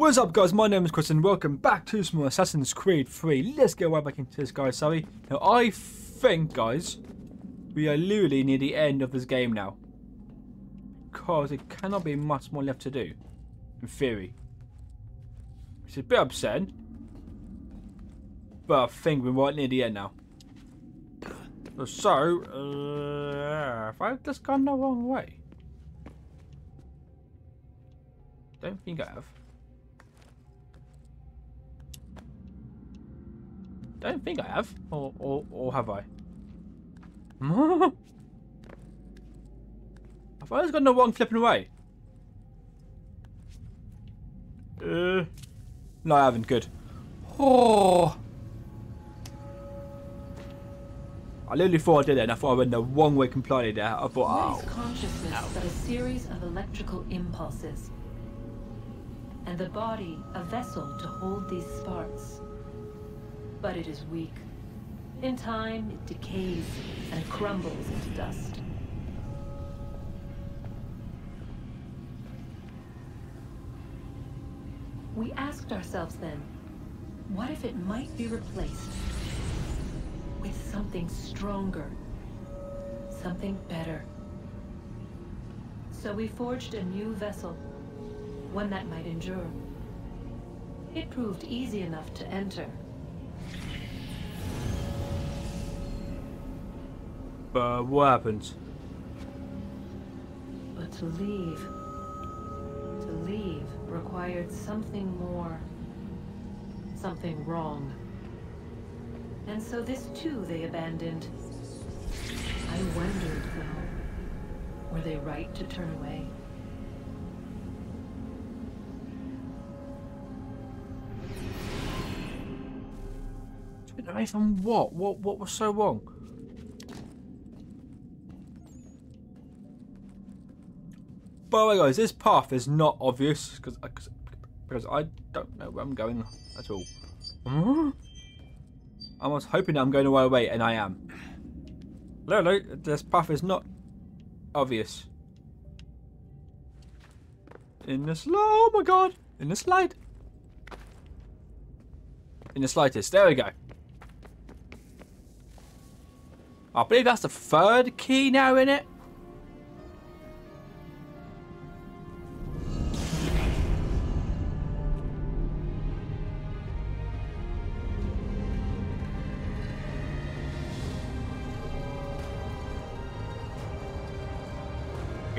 What's up guys, my name is Chris and welcome back to some Assassin's Creed 3. Let's get right back into this guys, sorry. Now I think guys, we are literally near the end of this game now. Because it cannot be much more left to do, in theory. Which is a bit upsetting. But I think we're right near the end now. So, uh, if I've just gone the wrong way. Don't think I have. Don't think I have. Or, or, or have I? I've I got no one flipping away? Uh, no, I haven't. Good. Oh. I literally thought I did it and I thought I went the wrong way completely there. I thought, oh. consciousness but a series of electrical impulses? And the body a vessel to hold these sparks. But it is weak. In time, it decays and crumbles into dust. We asked ourselves then, what if it might be replaced with something stronger, something better? So we forged a new vessel, one that might endure. It proved easy enough to enter, But what happens? but to leave, to leave required something more, something wrong. And so this too they abandoned. I wondered though, were they right to turn away? Turn away from what? What what was so wrong? By the way, guys, this path is not obvious because because I don't know where I'm going at all. I was hoping I'm going the right way, and I am. Literally, this path is not obvious. In the slow, oh my god, in the slide. In the slightest. There we go. I believe that's the third key now in it.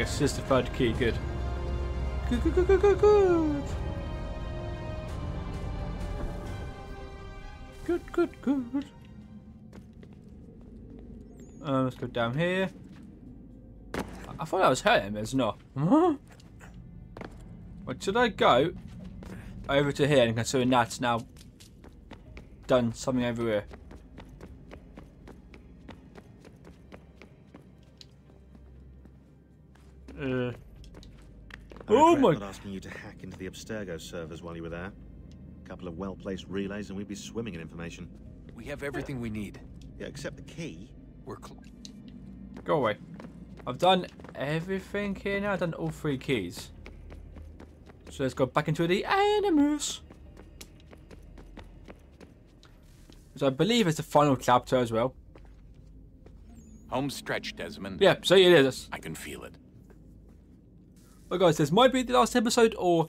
This is key. Good. Good, good, good, good, good, good. Good, good. Uh, let's go down here. I, thought I was but it's not. Wait, should I go over to here and considering that's now done something over here? Oh regret my- Not asking you to hack into the Abstergo servers while you were there. A couple of well-placed relays, and we'd be swimming in information. We have everything we need. Yeah, except the key. We're cl- go away. I've done everything here now. I've done all three keys. So let's go back into the animals. So I believe it's the final chapter as well. home stretch, Desmond. Yeah, so it is. I can feel it. Well, guys, this might be the last episode, or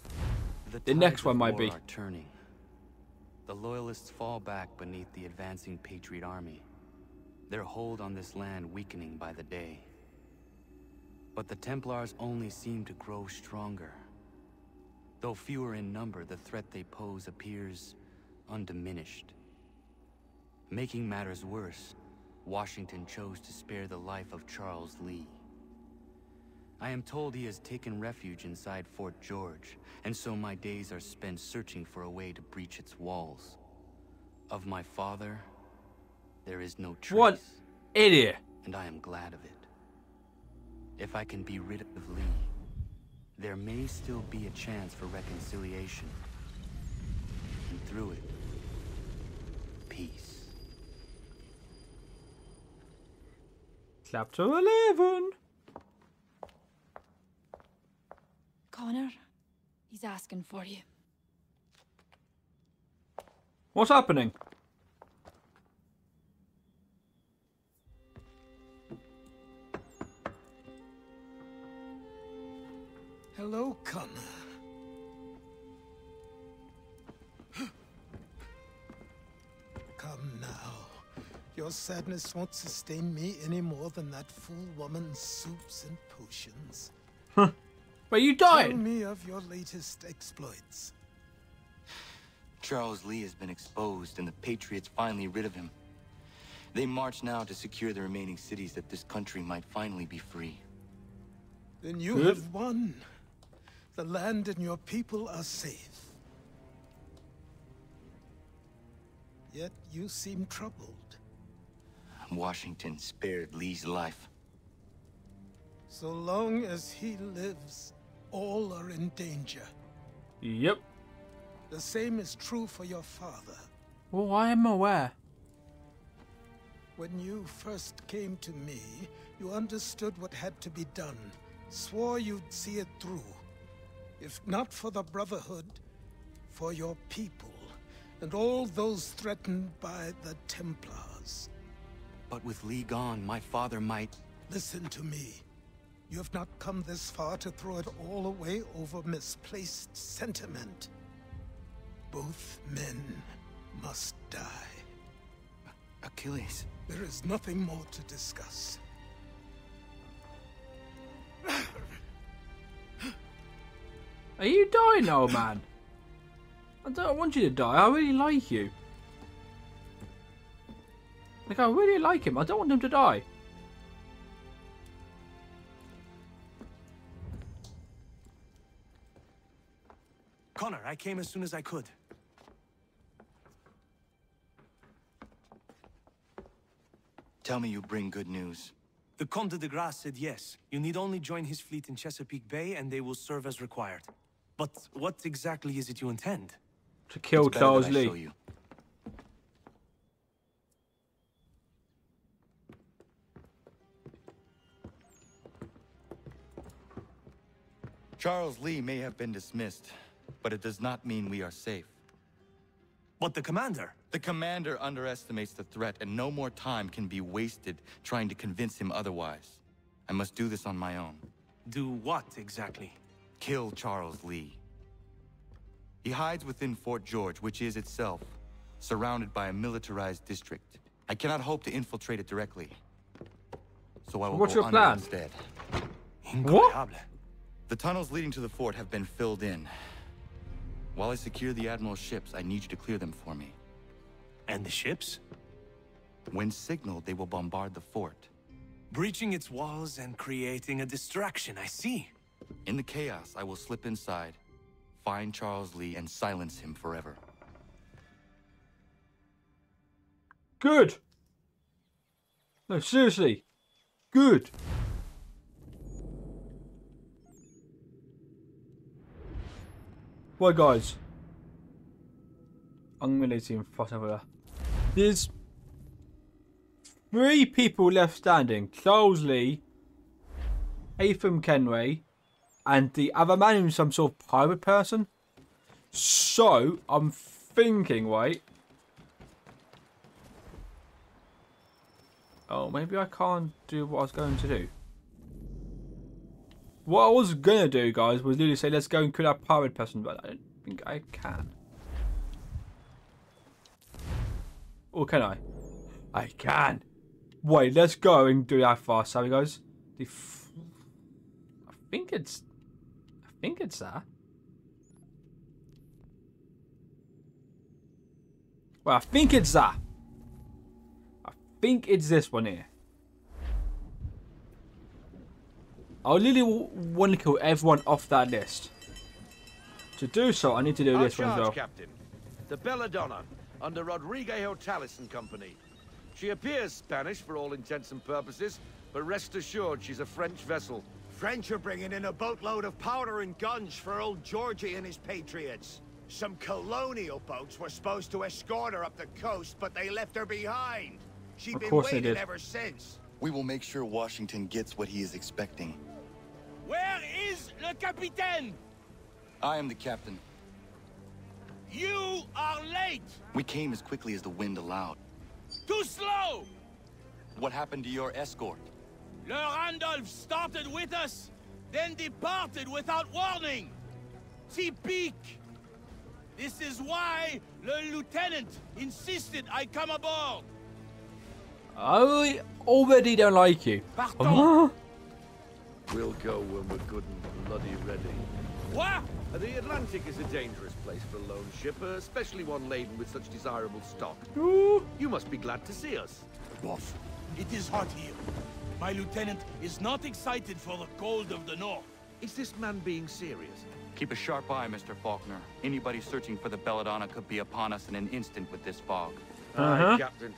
The tides next one might be. Turning. The loyalists fall back beneath the advancing Patriot army. Their hold on this land weakening by the day. But the Templars only seem to grow stronger. Though fewer in number, the threat they pose appears undiminished. Making matters worse, Washington chose to spare the life of Charles Lee. I am told he has taken refuge inside Fort George, and so my days are spent searching for a way to breach its walls. Of my father, there is no trace, What idiot. and I am glad of it. If I can be rid of Lee, there may still be a chance for reconciliation. And through it, peace. Chapter 11. Connor, he's asking for you. What's happening? Hello, Connor. Come now. Your sadness won't sustain me any more than that fool woman's soups and potions. Wait, you Tell me of your latest exploits. Charles Lee has been exposed and the Patriots finally rid of him. They march now to secure the remaining cities that this country might finally be free. Then you Good. have won. The land and your people are safe. Yet you seem troubled. Washington spared Lee's life. So long as he lives, all are in danger. Yep. The same is true for your father. Well, I am aware. When you first came to me, you understood what had to be done, swore you'd see it through. If not for the Brotherhood, for your people, and all those threatened by the Templars. But with Lee gone, my father might... Listen to me. You have not come this far to throw it all away over misplaced sentiment. Both men must die. Achilles. There is nothing more to discuss. Are you dying, old man? I don't want you to die. I really like you. Like, I really like him. I don't want him to die. Connor, I came as soon as I could. Tell me you bring good news. The Comte de Grasse said yes. You need only join his fleet in Chesapeake Bay and they will serve as required. But what exactly is it you intend? To kill It's Charles that show Lee. you. Charles Lee may have been dismissed, but it does not mean we are safe. But the commander! The commander underestimates the threat, and no more time can be wasted trying to convince him otherwise. I must do this on my own. Do what exactly? Kill Charles Lee. He hides within Fort George, which is itself surrounded by a militarized district. I cannot hope to infiltrate it directly. So I will What's go your plan? instead. Incroyable. The tunnels leading to the fort have been filled in. While I secure the Admiral's ships, I need you to clear them for me. And the ships? When signaled, they will bombard the fort. Breaching its walls and creating a distraction, I see. In the chaos, I will slip inside, find Charles Lee, and silence him forever. Good. No, seriously. Good. Well, guys. I'm to see him fuss over there. There's three people left standing. Charles Lee, Haytham Kenway, and the other man who's some sort of pirate person. So, I'm thinking, wait. Oh, maybe I can't do what I was going to do. What I was gonna do, guys, was literally say, let's go and kill that pirate person, but I don't think I can. Or can I? I can. Wait, let's go and do that fast, shall guys? The f- I think it's... I think it's that. Well, I think it's that. I think it's this one here. I really want to kill everyone off that list. To do so, I need to do Our this one as charge. Captain. The Belladonna, under Rodrigo Talis and Company. She appears Spanish for all intents and purposes, but rest assured she's a French vessel. French are bringing in a boatload of powder and guns for old Georgie and his patriots. Some colonial boats were supposed to escort her up the coast, but they left her behind. She's Of been course they waiting did. ever since. We will make sure Washington gets what he is expecting. Where is le capitaine? I am the captain. You are late! late! We came as quickly as the wind allowed. Too slow! What happened to your escort? Le Randolph started with us, then departed without warning. Typique! This is why the lieutenant insisted I come aboard. I already don't like you. Pardon? We'll go when we're good and bloody ready. What? The Atlantic is a dangerous place for a lone ship, uh, especially one laden with such desirable stock. Ooh. You must be glad to see us. Boss, it is hot here. My lieutenant is not excited for the cold of the north. Is this man being serious? Keep a sharp eye, Mr. Faulkner. Anybody searching for the Belladonna could be upon us in an instant with this fog. Uh-huh. Aye, Captain.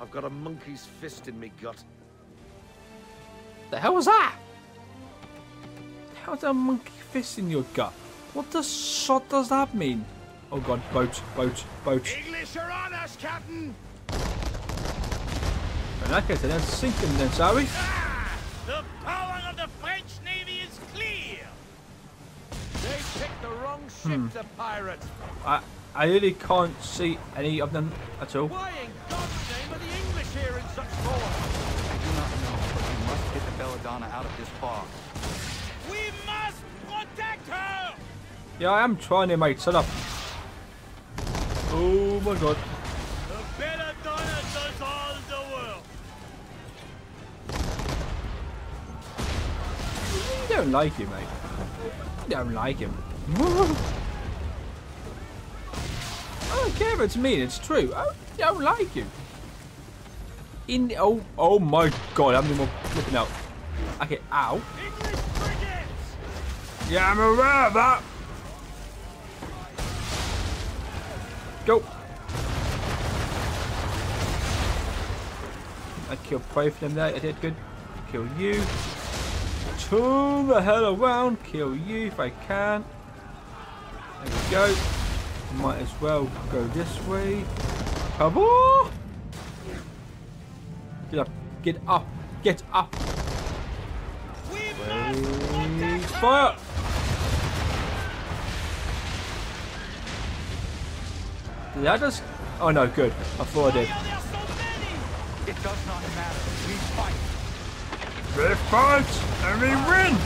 I've got a monkey's fist in me gut. The hell was that? How's a monkey fist in your gut? What the shot does that mean? Oh god, boat, boat, boat. English are on us, Captain! In that case, then sink him then, shall we? The power of the French Navy is clear. They picked the wrong ship Hmm. to pirate. I, I really can't see any of them at all. Why in God's name are the English here in such force? I do not know, but we must get the Belladonna out of this fog. Yeah, I am trying to, mate. Shut up. Oh my god. The Belladonna does all the work. I don't like you, mate. I don't like him. I don't care if it's mean, it's true. I don't like you. In oh oh my god, I'm more flipping out? Okay, ow. Yeah, I'm aware of that. Go. I killed both of them there. I did good. Kill you. Turn the hell around. Kill you if I can. There we go. Might as well go this way. Come on. Get up. Get up. Get up. We must protect her. Fire! Did that just... Oh no, good. I thought I did. Why are there so many? It does not matter. We fight. We fight and we win!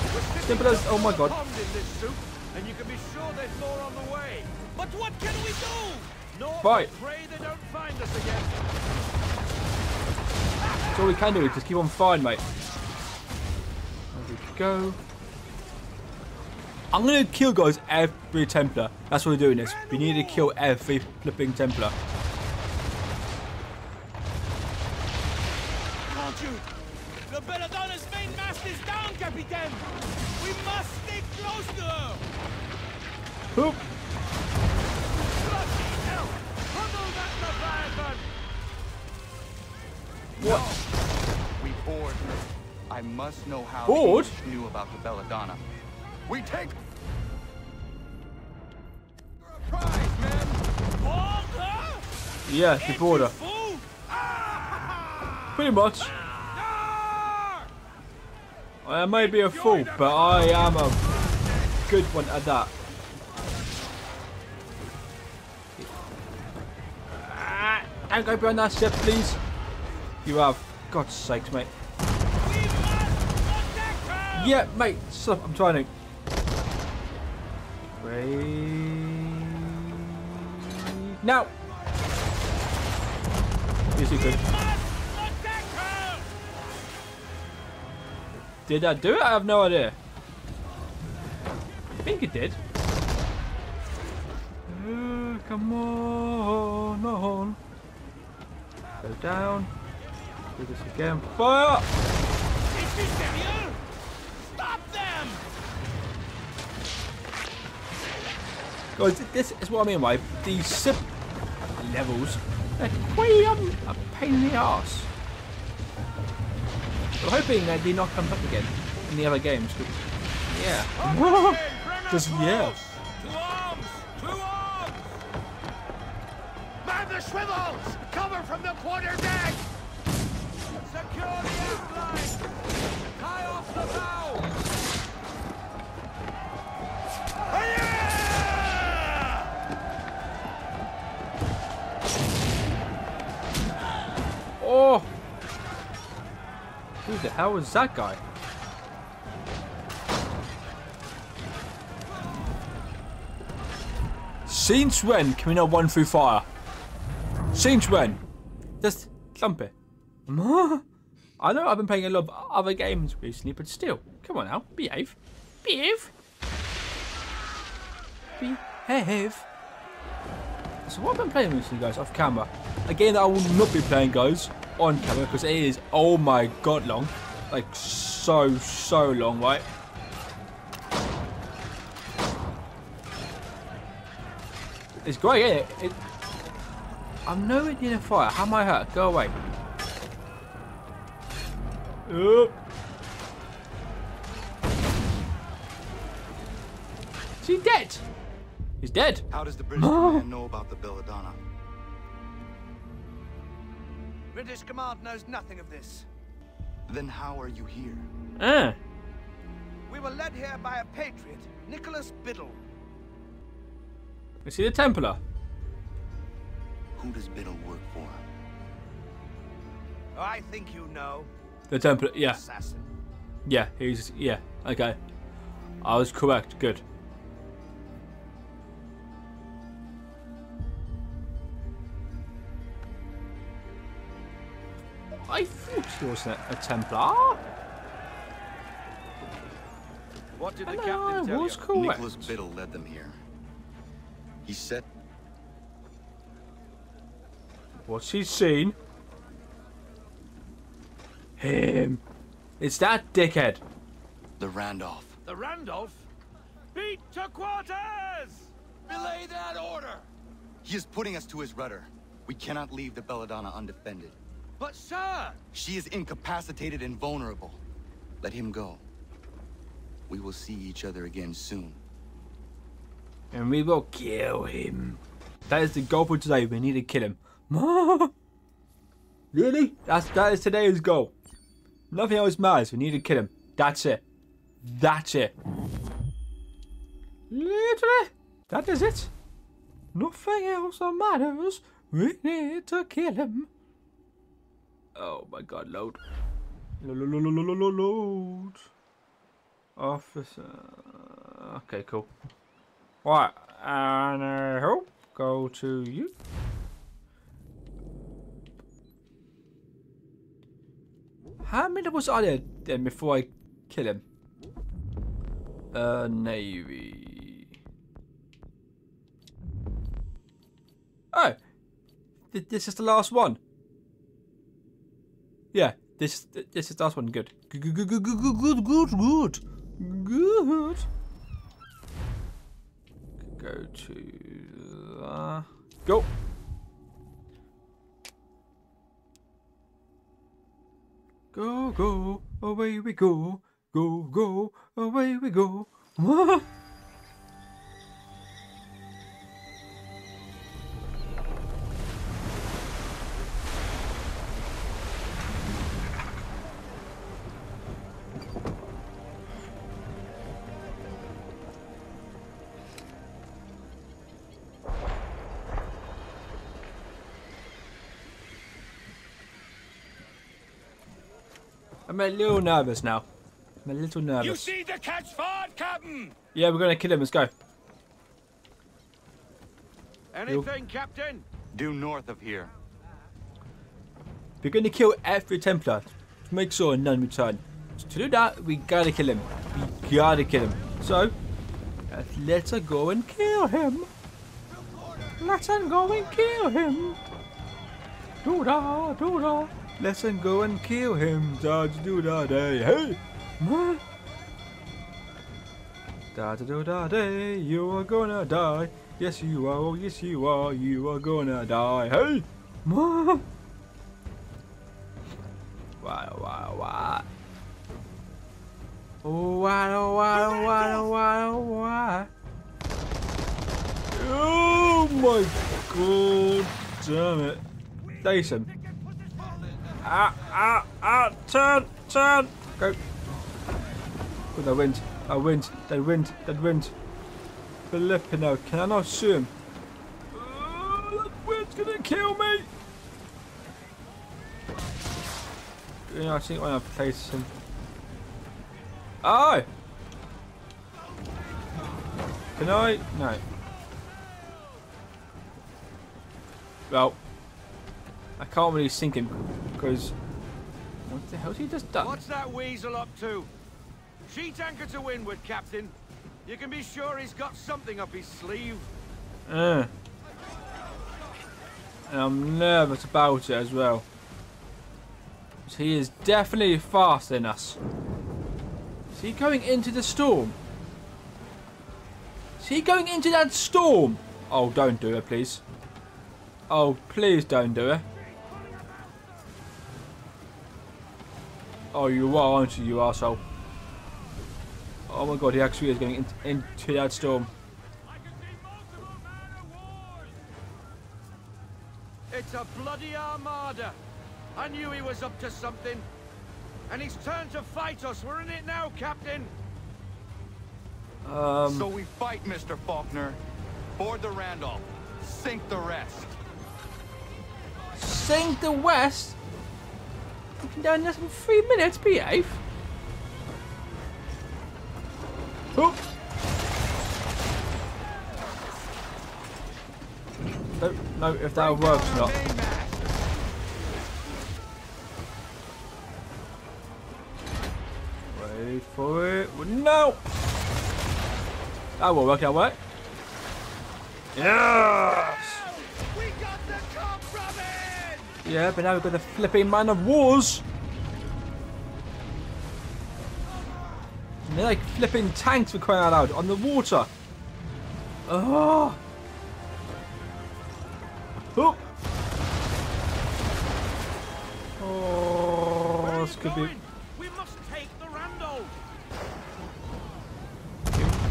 Simple as... Oh my god. Pond in this soup, and you can be sure there's more on the way. But what can we do? North, Fight. pray they don't find us again. That's all we can do. Just keep on firing, mate. There we go. I'm gonna kill guys every Templar. That's what we're doing this. We need to kill every flipping Templar. Can't you? The Belladonna's main mast is down, Capitan. We must stay close to her. Hoop. Bloody hell! Huddle that Leviathan! What? We board her. I must know how the knew about the Belladonna. We take Prize, man! Board? Yeah, the border. Fool! Pretty much. Ah! I may be a fool, but I am a good one at that. Ah, Don't go behind that ship, please. You have. God's sakes, mate. We must protect her. Yeah, mate. Stop. I'm trying to. Wait. Now. Yes, you could. Must protect her. Did I do it? I have no idea. I think it did. Uh, come on, on. Go down. Do this again. Fire! Guys, this is what I mean by these sip levels. They're quite um, a pain in the ass. I'm hoping that they not come up again in the other games. Yeah. Just yeah. To arms! To arms! Man the swivels! Cover from the quarter deck! Secure the aft line! Tie off the bow! The hell is that guy? Since when can we not run through fire? Since when? Just thump it. I know I've been playing a lot of other games recently, but still, come on now, behave. Behave. Behave. So what I've been playing recently, guys, off camera. A game that I will not be playing, guys, on camera, because it is, oh my god, long. Like, so, so long, right? It's great, yeah. It, it, I'm nowhere near the fire. How am I hurt? Go away. Up. Is he dead? He's dead. How does the British know about the Belladonna? British command knows nothing of this. Then how are you here? Ah. We were led here by a patriot, Nicholas Biddle. Is he the Templar? Who does Biddle work for? Oh, I think you know. The Templar, yeah. Assassin. Yeah, he's, yeah, okay. I was correct, good. I thought he was a, a Templar. What did the Hello, captain tell was you? correct. Nicholas Biddle led them here. He said What's he seen? Him. It's that dickhead. the Randolph. The Randolph? Beat to quarters! Belay that order! He is putting us to his rudder. We cannot leave the Belladonna undefended. But sir! She is incapacitated and vulnerable. Let him go. We will see each other again soon. And we will kill him. That is the goal for today. We need to kill him. really? That's that is today's goal. Nothing else matters. We need to kill him. That's it. That's it. Literally. That is it. Nothing else matters. We need to kill him. Oh my god, load. Lo- lo- lo- lo- lo- lo- lo- Load. Officer. Okay, cool. Right, and hope go to you. How many was I there then before I kill him? Uh, Navy. Oh, Th- this is the last one. Yeah, this this is the last one. Good. Good, good, good, good, good, good, good. Good. Go to... Uh, go! Go, go, away we go. Go, go, away we go. I'm a little nervous now. I'm a little nervous. You see the catch fire, Captain? Yeah, we're gonna kill him. Let's go. Anything, Captain? Due north of here. We're gonna kill every Templar to make sure none return. So to do that, we gotta kill him. We gotta kill him. So, uh, let's go and kill him. Let's go and kill him. Do da, do da. Let's go and kill him. Da do da day. Hey, ma. Da da do da day. You are gonna die. Yes you are. Oh yes you are. You are gonna die. Hey, ma. Wow, wow, wow. Oh, wow, wow, wow, wow, wow. Oh my god, damn it. Jason. Ah, ah, ah, turn, turn. Go. Oh, the wind, the wind, the wind, the wind. Filipino, can I not see? Oh, that wind's gonna kill me. You know, I think when I place him. Oh! Can I? No. Well, I can't really sink him because. What the hell's he just done? What's that weasel up to? Sheet anchor to windward, Captain. You can be sure he's got something up his sleeve. Uh. And I'm nervous about it as well. He is definitely faster than us. Is he going into the storm? Is he going into that storm? Oh, don't do it, please. Oh, please don't do it. Oh, you are, aren't you, you arsehole? Oh my god, he actually is going into, into that storm. It's a bloody armada. I knew he was up to something. And he's turned to fight us. We're in it now, Captain. Um, So we fight, Mr. Faulkner. Board the Randolph. Sink the rest. Sink the West? We can down less than three minutes, behave. Oop. Don't know if that works or not. Wait for it. No! That will work, that work. Yes! Yeah, but now we've got the flipping man of wars. And they're like flipping tanks for crying out loud on the water. Oh. Oh. Oh, this could be. We must take the Randolph.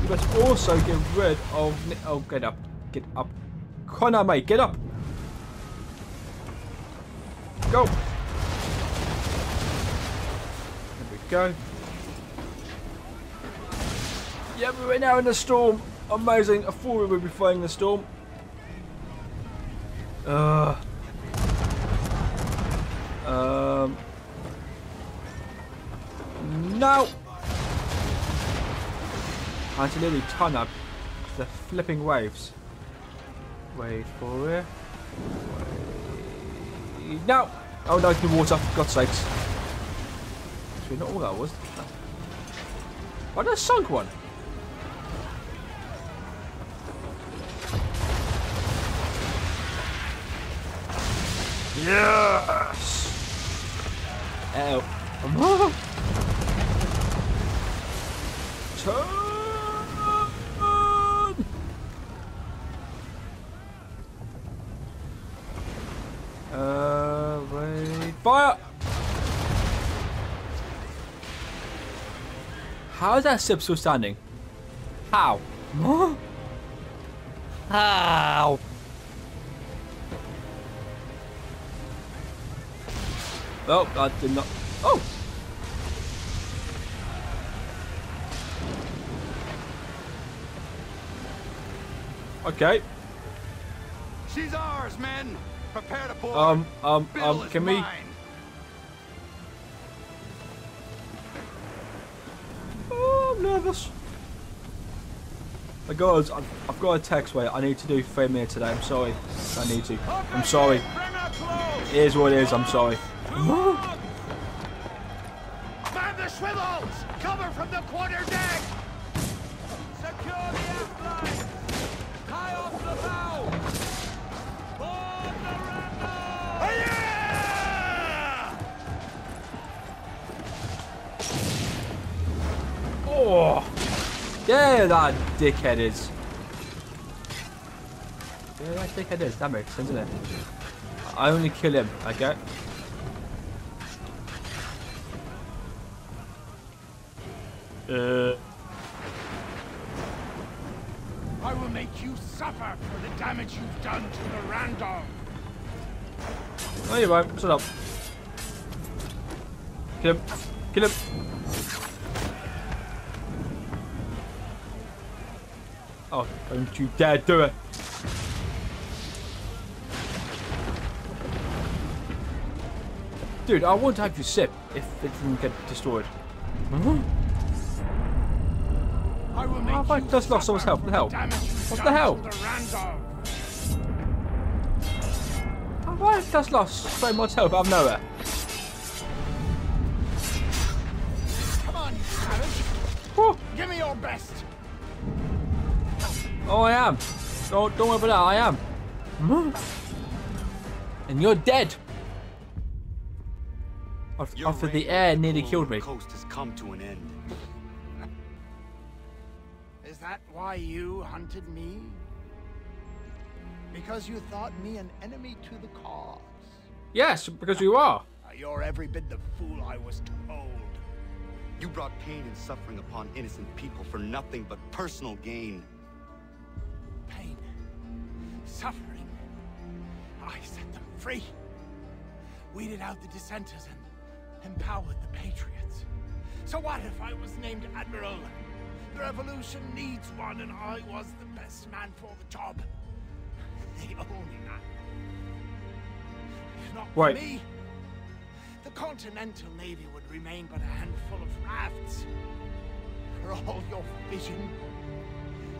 We must also get rid of. Oh, get up, get up, Connor, mate, get up. Go. There we go. Yeah, we're now in the storm. Amazing. I thought we would be fighting the storm. Uh. Um. No. I had to nearly ton up the flipping waves. Wait for it. Wait. No! Oh no, the water, for God's sakes. Actually, not all that was. Why did I sunk one? Yes! Ow. Turn! Uh, wait. Fire! How is that ship still standing? How? How? Oh, I did not. Oh! Okay. She's ours, men. Prepare to board. Um, um, Bill um, can we? mine. Nervous. I got, I've, I've got a text. Wait, I need to do three minutes today. I'm sorry. I need to. I'm sorry. It is what it is. I'm sorry. Dickhead is. That dickhead is. That makes sense, doesn't it? I only kill him. Okay. Uh. I will make you suffer for the damage you've done to the Randolph. No, you won't. Shut up. Kill him. Kill him. Oh, don't you dare do it. Dude, I won't have you sip if it didn't get destroyed. Huh? I will make have I just lost so much suffer health? What the hell? for damage you've What the hell? to the Randolph. How have I just lost so much health out of nowhere? Oh, I am. Don't, don't worry about that. I am. Hmm. And you're dead. After, Your after the air of nearly killed on the me. coast has come to an end. Is that why you hunted me? Because you thought me an enemy to the cause? Yes, because you are. Uh, You're every bit the fool I was told. You brought pain and suffering upon innocent people for nothing but personal gain. Suffering. I set them free. Weeded out the dissenters and empowered the patriots. So what if I was named Admiral? The revolution needs one and I was the best man for the job. The only man. If not for Right. me, the Continental Navy would remain but a handful of rafts. For all your vision,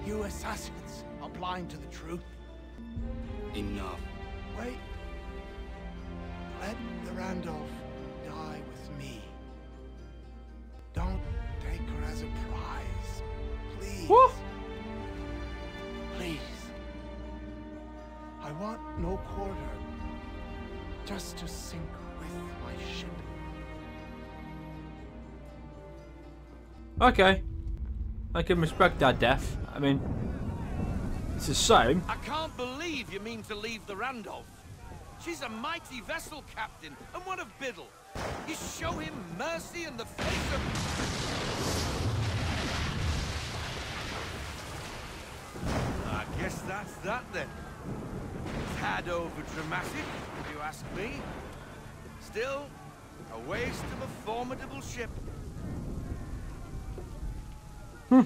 you assassins are blind to the truth. Enough. Wait. Let the Randolph die with me. Don't take her as a prize. Please. What? Please. I want no quarter. Just to sink with my ship. Okay. I can respect that death. I mean, it's a shame. I can't believe you mean to leave the Randolph. She's a mighty vessel captain, and one of Biddle? You show him mercy in the face of... I guess that's that then. Tad over dramatic, if you ask me. Still, a waste of a formidable ship. Hmm.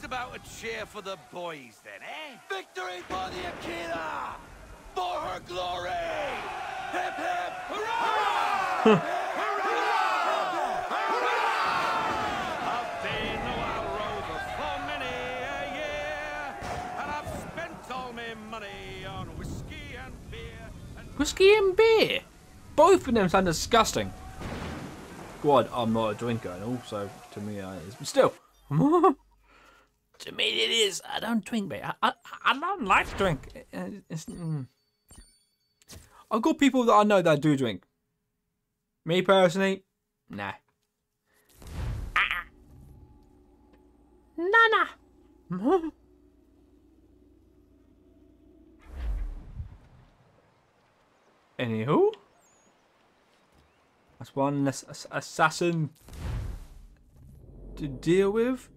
How's about a cheer for the boys then, eh? Victory for the Aquila! For her glory! Hip hip! Hurrah! I've been a wild rover for many a year, and I've spent all my money on whiskey and beer. And Whiskey and beer. Both of them sound disgusting. God, I'm not a drinker, and also to me, it is. But still, to me it is. I don't drink, mate. I, I, I don't like to drink. Uh, It's, mm. I've got people that I know that do drink. Me personally, nah. Ah. Nah, nah. Anywho, that's one less ass- assassin to deal with.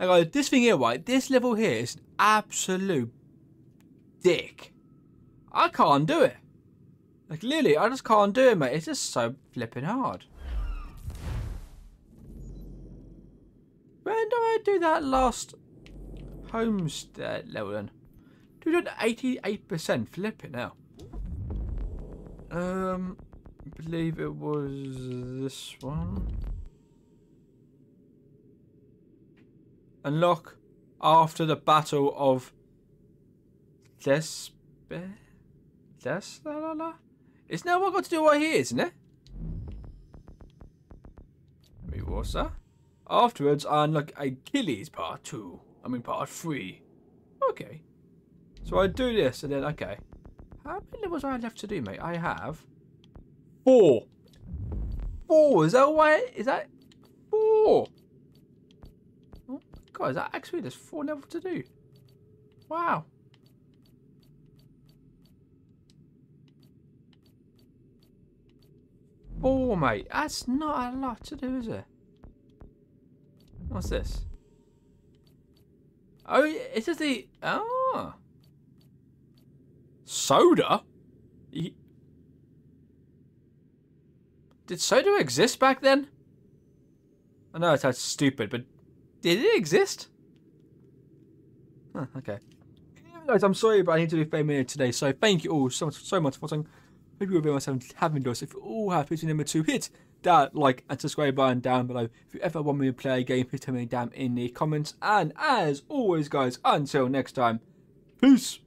Like, this thing here, right? This level here is an absolute dick. I can't do it. Like, literally, I just can't do it, mate. It's just so flipping hard. When do I do that last homestead level then? Dude, at 88% flipping now. Um, I believe it was this one. Unlock after the battle of Despair. Des la la la. Isn't that what got to do right here, isn't it? Wait, what's that? Afterwards, I unlock Achilles part two. I mean part three. Okay. So I do this and then okay. How many levels I left to do, mate? I have four. Four. Is that why? Is that four? Oh, is that actually there's four levels to do? Wow. Four, mate. That's not a lot to do, is it? What's this? Oh, it's just the ah soda. Did soda exist back then? I know it sounds stupid, but did it exist? Huh, okay. Guys, I'm sorry, but I need to be 30 minutes today, so thank you all so much, so much for watching. Hope you very much having us. If you all have, please remember to hit that like and subscribe button down below. If you ever want me to play a game, please tell me down in the comments. And as always, guys, until next time, peace.